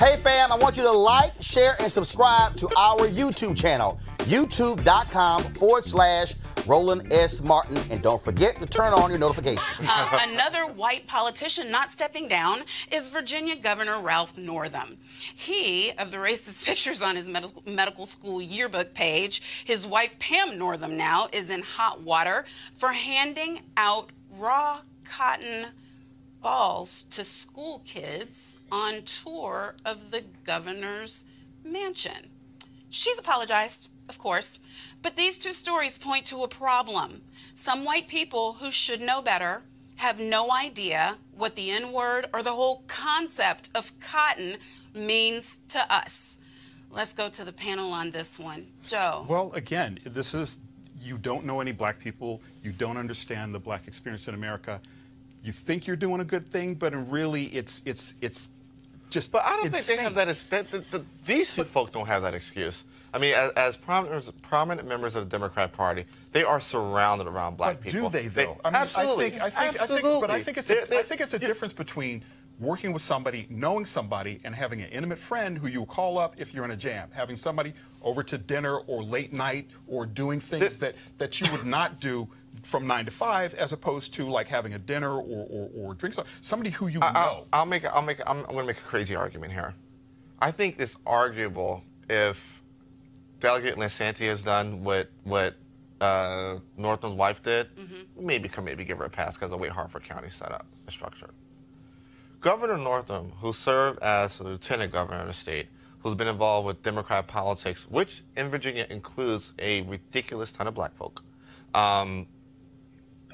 Hey, fam, I want you to like, share, and subscribe to our YouTube channel, youtube.com forward slash Roland S. Martin. And don't forget to turn on your notifications. Uh, another white politician not stepping down is Virginia Governor Ralph Northam. He, of the racist pictures on his medical, medical school yearbook page, his wife Pam Northam now is in hot water for handing out raw cotton balls to school kids on tour of the governor's mansion. She's apologized, of course, but these two stories point to a problem. Some white people who should know better have no idea what the N word or the whole concept of cotton means to us. Let's go to the panel on this one. Joe. Well, again, this is you don't know any black people, you don't understand the black experience in America you think you're doing a good thing, but really it's it's it's just. But I don't insane. think they have that. that, that, that these but, folk don't have that excuse. I mean, as, as prominent, prominent, members of the Democrat Party, they are surrounded around black but people. do they though? They, I mean, absolutely. I think, I think, absolutely. I think, but I think it's a, they're, they're, I think it's a difference between working with somebody, knowing somebody, and having an intimate friend who you call up if you're in a jam. Having somebody over to dinner or late night or doing things that, that you would not do from nine to five, as opposed to like having a dinner or, or, or drink somebody who you I, know. I'll, I'll make I'll make I'm, I'm going to make a crazy argument here. I think it's arguable if Delegate Lisanti has done what what uh, Northam's wife did. Mm-hmm. Maybe can maybe give her a pass because of the way Harford County set up and structured. Governor Northam, who served as the lieutenant governor of the state, who's been involved with Democrat politics, which in Virginia includes a ridiculous ton of black folk. Um,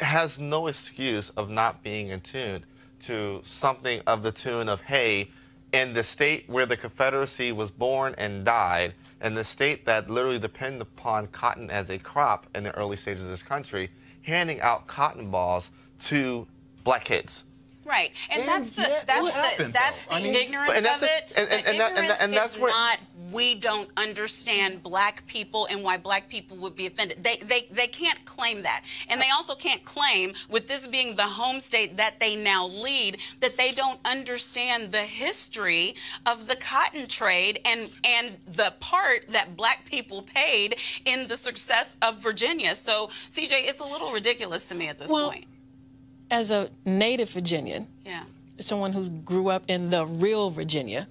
has no excuse of not being in tune to something of the tune of, hey, in the state where the Confederacy was born and died, and the state that literally depended upon cotton as a crop in the early stages of this country, handing out cotton balls to black kids. Right, and, and that's the that's the happened, that's the I mean, ignorance of it. And, and, and, that, and, that, and that's where not we don't understand black people and why black people would be offended. They they they can't claim that, and they also can't claim with this being the home state that they now lead that they don't understand the history of the cotton trade and and the part that black people paid in the success of Virginia. So CJ, it's a little ridiculous to me at this well, point as a native Virginian, yeah. someone who grew up in the real Virginia,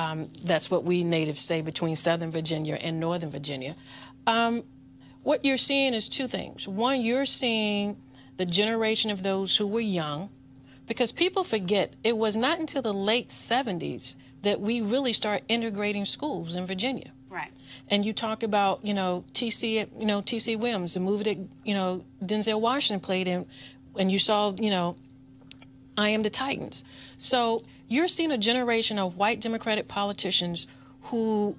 um, that's what we natives say between Southern Virginia and Northern Virginia. Um, what you're seeing is two things. One, you're seeing the generation of those who were young, because people forget it was not until the late 70s that we really start integrating schools in Virginia. Right. And you talk about, you know, TC, you know, TC Williams, the movie that, you know, Denzel Washington played in and you saw, you know, I am the Titans. So you're seeing a generation of white Democratic politicians who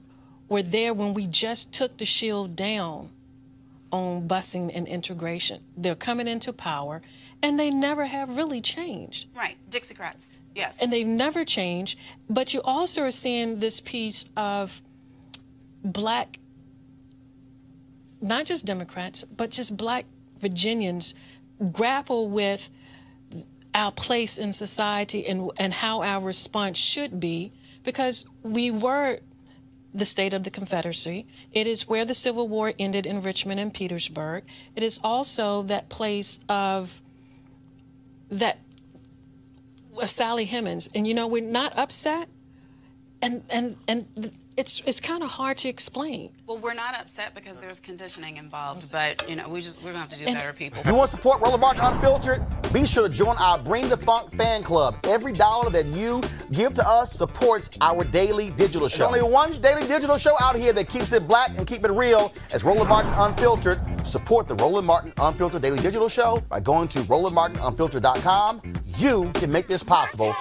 were there when we just took the shield down on busing and integration. They're coming into power, and they never have really changed. Right, Dixiecrats, yes. And they've never changed. But you also are seeing this piece of black, not just Democrats, but just black Virginians grapple with our place in society and, and how our response should be because we were the state of the Confederacy. It is where the Civil War ended in Richmond and Petersburg. It is also that place of that of Sally Hemings. And you know, we're not upset and and and it's it's kind of hard to explain. Well, we're not upset because there's conditioning involved, but you know we just we're gonna have to do and better, people. You want to support Roland Martin Unfiltered? Be sure to join our Bring the Funk fan club. Every dollar that you give to us supports our daily digital show. There's only one daily digital show out here that keeps it black and keep it real. As Roland Martin Unfiltered, support the Roland Martin Unfiltered Daily Digital Show by going to RolandMartinUnfiltered.com. You can make this possible.